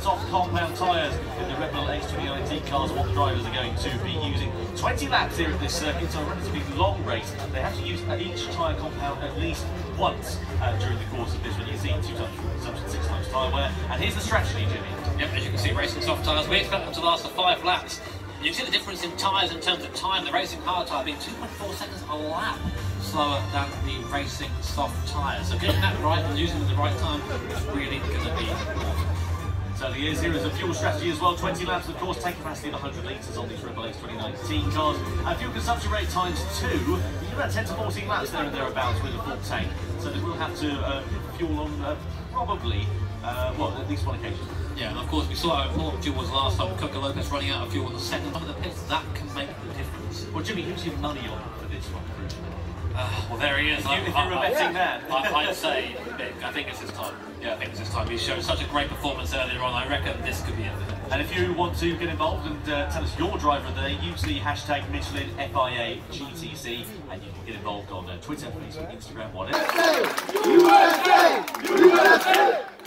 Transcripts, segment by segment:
soft compound tyres in the Red Bull X 2019 cars what the drivers are going to be using. 20 laps here at this circuit, so a relatively long race. They have to use each tyre compound at least once uh, during the course of this when you see two times six times tyre wear. And here's the strategy, Jimmy. Yep, as you can see, racing soft tyres, we expect them to last for five laps. You see the difference in tyres in terms of time. The racing hard tyre being 2.4 seconds a lap slower than the racing soft tyres. So getting that right and using them at the right time is really going to be important. Certainly is. Here is a fuel strategy as well. 20 laps, of course, tank capacity of 100 litres on these Red Bull X 2019 cars. And fuel consumption rate times two. You get about 10 to 14 laps there and thereabouts with a full tank. So they will have to uh, fuel on uh, probably, uh, well, at least one occasion. Yeah, and of course we saw how important fuel was last time. Coque Lopez running out of fuel in the second time of the pits. That can make the difference. Well, Jimmy, who's your money on for this one? Uh, well, there he is. If, you, if you're a betting man. I, would say, I think it's his time. Yeah, I think it's his time. He showed such a great performance earlier on. I reckon this could be it for him. And if you want to get involved and uh, tell us your driver of the day, use the hashtag Michelin FIA GTC and you can get involved on uh, Twitter, Facebook, Instagram, whatever. USA! USA! USA!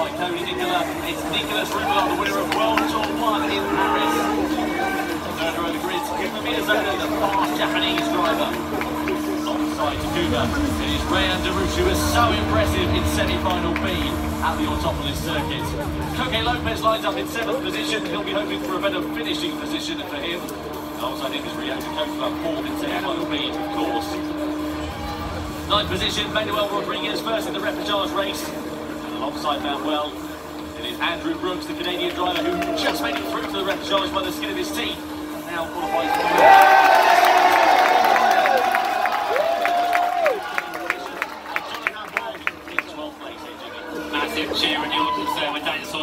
Alongside Tony Nicola, it's Nicholas Rimmel, the winner of World Tour 1 in Paris. Third row the grid, Miyazono, the fast Japanese driver. Alongside Takuma, it is Rayan Derrouiche, who was so impressive in semi-final B at the Autopolis circuit. Coque Lopez lines up in seventh position. He'll be hoping for a better finishing position for him. Alongside him is Ryoto Kofa, fourth in semi-final B, of course. Ninth position, Manuel Rodriguez first in the repechage race. Alongside Manuel, it is Andrew Brooks, the Canadian driver who just made it through to the repechage by the skin of his teeth. Now qualifies Massive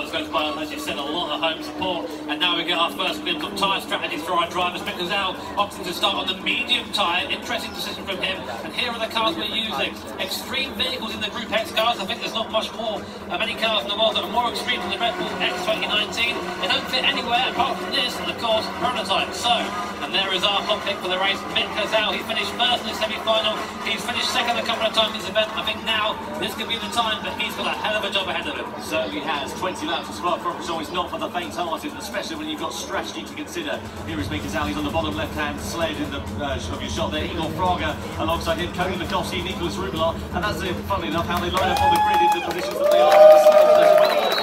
Saunders goes by, as you said, a lot of home support. And now we get our first glimpse of tyre strategies for our drivers. Gazelle opting to start on the medium tyre. Interesting decision from him. And here are the cars we're using. Extreme vehicles in the Group X cars. I think there's not much more uh, of any cars in the world that are more extreme than the Red Bull X 2019. They don't fit anywhere apart from this and, of course, prototype. So, and there is our hot pick for the race. Mick he finished first in the semi-final. He's finished second a couple of times in this event. I think now this could be the time, but he's got a hell of a job ahead of him. Certainly has. 20 laps Spa Francorchamps is not for the faint-hearted, especially when you've got strategy to consider. Here is Mika He's on the bottom left-hand sled in the uh, of your shot there. Igor Fraga alongside him, Cody Latkowski, Nicholas Rubilar, and that's, funnily enough, how they line up on the grid in the positions that they are.